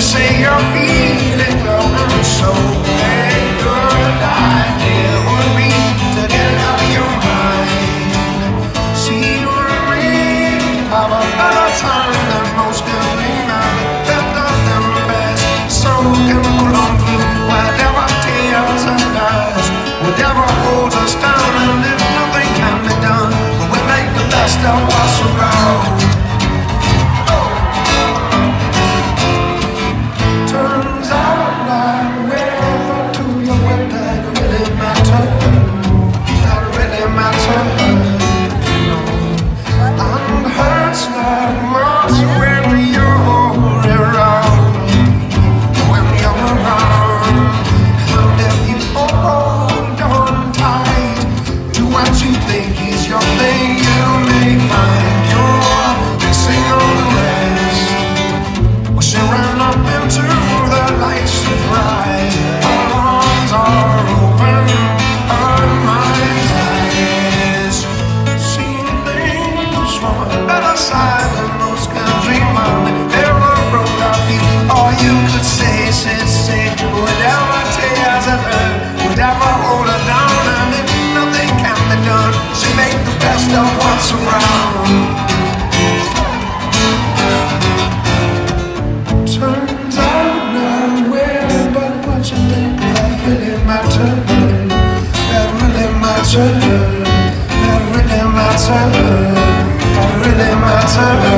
to see your feet. most I feel all you could say is say my tears hold her down And nothing can be done She the best of what's around. Turns out nowhere But what you think that really matter That really matter matter to